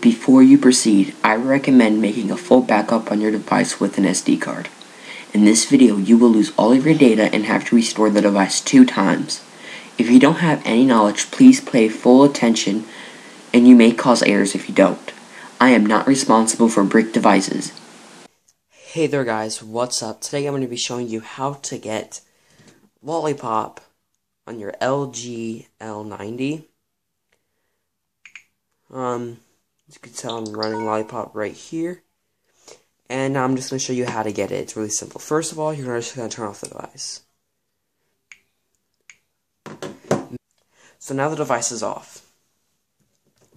Before you proceed, I recommend making a full backup on your device with an SD card. In this video, you will lose all of your data and have to restore the device two times. If you don't have any knowledge, please pay full attention and you may cause errors if you don't. I am not responsible for brick devices. Hey there guys, what's up? Today I'm going to be showing you how to get Lollipop on your LG L90. Um, as you can tell I'm running Lollipop right here. And now I'm just going to show you how to get it. It's really simple. First of all, you're just going to turn off the device. So now the device is off.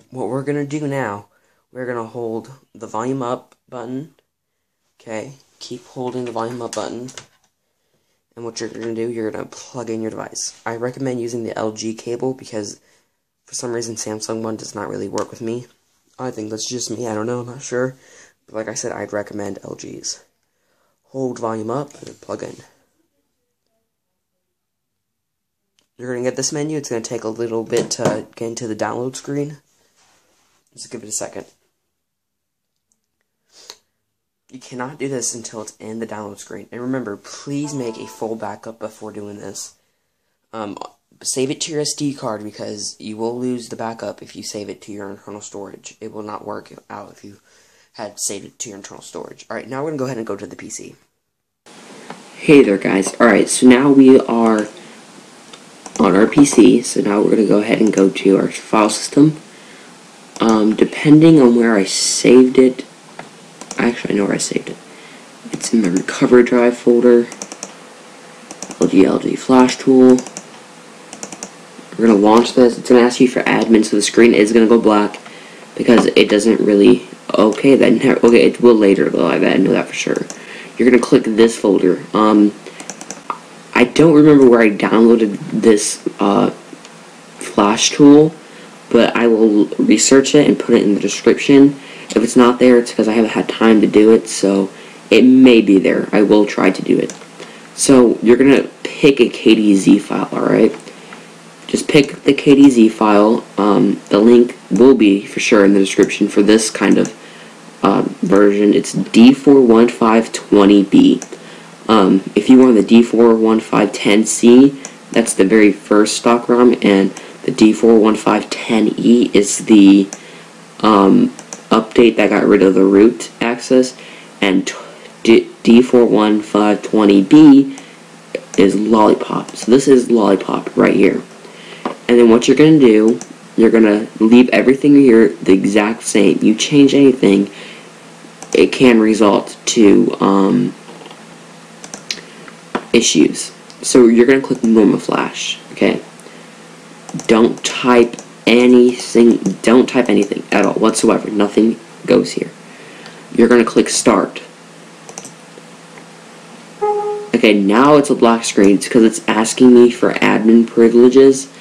What we're going to do now, we're going to hold the volume up button. Okay, keep holding the volume up button. And what you're going to do, you're going to plug in your device. I recommend using the LG cable because for some reason Samsung one does not really work with me. I think that's just me, I don't know, I'm not sure. But like I said, I'd recommend LG's. Hold volume up and plug in. You're going to get this menu. It's going to take a little bit to get into the download screen. Just give it a second. You cannot do this until it's in the download screen. And remember, please make a full backup before doing this. Um, save it to your SD card because you will lose the backup if you save it to your internal storage. It will not work out if you had saved it to your internal storage. Alright, now we're going to go ahead and go to the PC. Hey there guys. Alright, so now we are on our PC. So now we're going to go ahead and go to our file system. Um, depending on where I saved it, actually I know where I saved it. It's in the recovery drive folder. LG LG Flash Tool. We're going to launch this. It's going to ask you for admin, so the screen is going to go black because it doesn't really... Okay, then okay, it will later though. I know that for sure. You're going to click this folder. Um, I don't remember where I downloaded this uh, Flash tool, but I will research it and put it in the description. If it's not there, it's because I haven't had time to do it, so it may be there. I will try to do it. So, you're going to pick a KDZ file, alright? Just pick the KDZ file. Um, the link will be, for sure, in the description for this kind of uh, version. It's D41520B. Um, if you want the D41510C, that's the very first stock ROM, and the D41510E is the um, update that got rid of the root access, and D41520B is Lollipop. So this is Lollipop right here. And then what you're going to do, you're going to leave everything here the exact same. You change anything, it can result to um, issues. So you're going to click normal flash, okay? Don't type anything, don't type anything at all whatsoever. Nothing goes here. You're going to click start. Okay, now it's a black screen. Because it's asking me for admin privileges.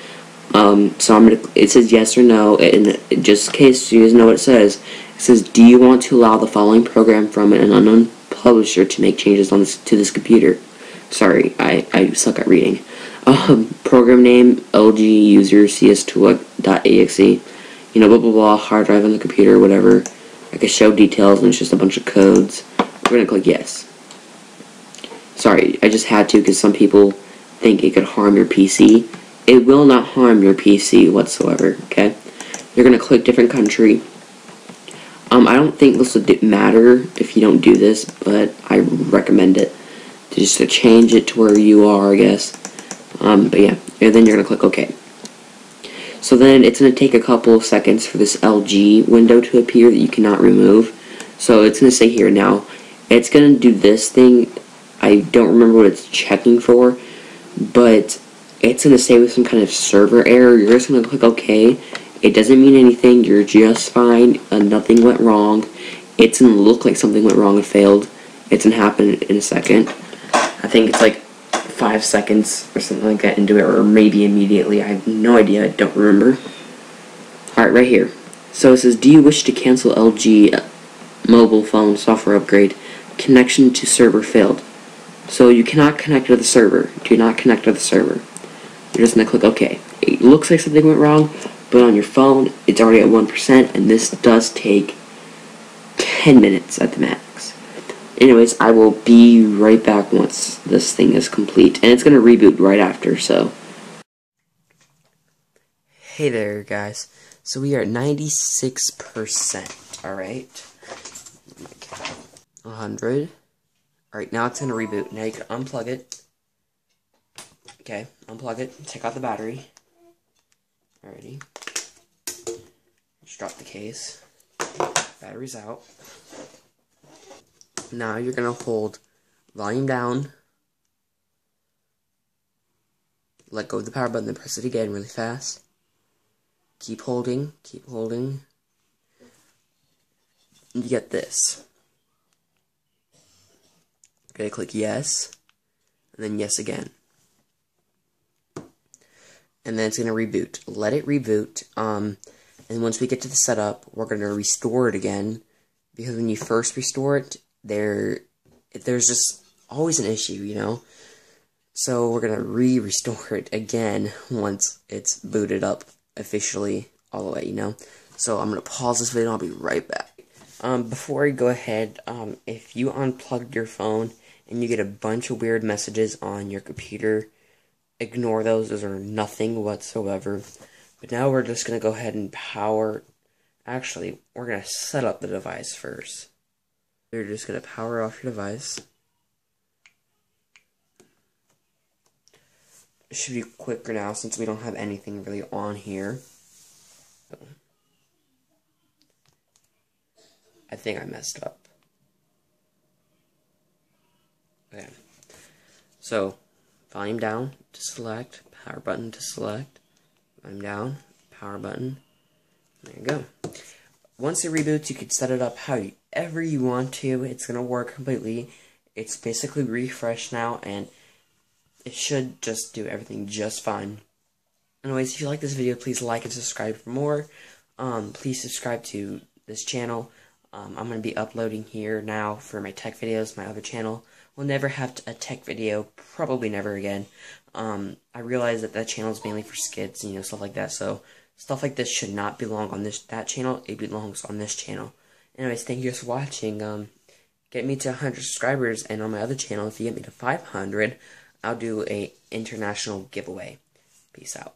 Um, so I'm gonna, it says yes or no, and just in case you guys know what it says, it says, do you want to allow the following program from an unknown publisher to make changes on this, to this computer? Sorry, I, I suck at reading. Um, program name, LG user cs2.exe, you know, blah blah blah, hard drive on the computer, whatever. I can show details and it's just a bunch of codes. We're gonna click yes. Sorry, I just had to because some people think it could harm your PC. It will not harm your PC whatsoever, okay? You're gonna click different country. Um, I don't think this would matter if you don't do this, but I recommend it just to change it to where you are, I guess. Um, but yeah, and then you're going to click OK. So then it's going to take a couple of seconds for this LG window to appear that you cannot remove. So it's going to say here now, it's going to do this thing. I don't remember what it's checking for, but it's going to say with some kind of server error. You're just going to click OK. It doesn't mean anything. You're just fine. Uh, nothing went wrong. It's going to look like something went wrong and failed. It's going to happen in a second. I think it's like five seconds or something like that into it, or maybe immediately. I have no idea. I don't remember. Alright, right here. So it says, do you wish to cancel LG mobile phone software upgrade? Connection to server failed. So you cannot connect to the server. Do not connect to the server. You're just going to click OK. It looks like something went wrong, but on your phone, it's already at 1%, and this does take 10 minutes at the max. Anyways, I will be right back once this thing is complete, and it's going to reboot right after, so. Hey there, guys. So we are at 96%, alright? 100. Alright, now it's going to reboot. Now you can unplug it. Okay, unplug it. Take out the battery. Alrighty. Just drop the case. Battery's out. Now you're to hold volume down. Let go of the power button and press it again really fast. Keep holding, keep holding. You get this. Okay, click yes, and then yes again. And then it's going to reboot. Let it reboot, um, and once we get to the setup, we're going to restore it again, because when you first restore it, there, there's just always an issue, you know? So we're going to re-restore it again once it's booted up officially all the way, you know? So I'm going to pause this video I'll be right back. Um, before I go ahead, um, if you unplugged your phone and you get a bunch of weird messages on your computer, ignore those. Those are nothing whatsoever. But now we're just going to go ahead and power... Actually, we're going to set up the device first. You're just going to power off your device. It should be quicker now since we don't have anything really on here. I think I messed up. Okay. So, volume down to select, power button to select, volume down, power button. There you go. Once it reboots, you can set it up however you want to. It's going to work completely. It's basically refreshed now, and it should just do everything just fine. Anyways, if you like this video, please like and subscribe for more. Um, please subscribe to this channel. Um, I'm going to be uploading here now for my tech videos. My other channel will never have a tech video, probably never again. Um, I realize that that channel is mainly for skits you know stuff like that. So stuff like this should not belong on this that channel. It belongs on this channel. Anyways, thank you guys for watching. Um, get me to 100 subscribers, and on my other channel, if you get me to 500, I'll do a international giveaway. Peace out.